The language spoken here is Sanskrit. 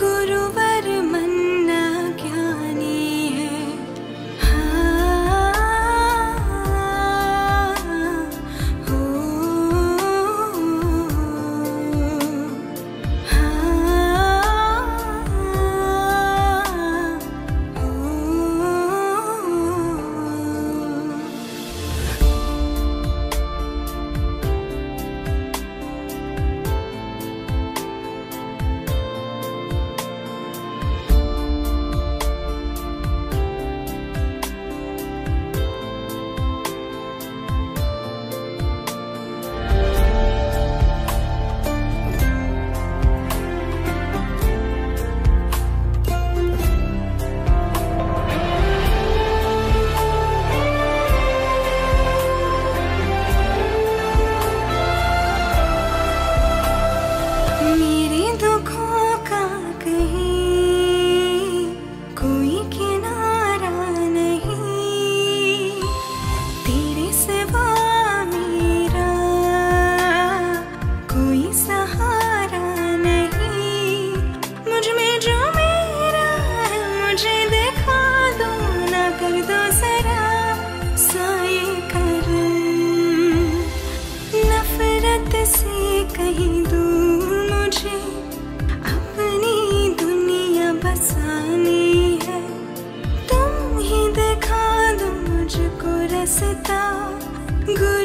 गुरुवर रास्ता गुरु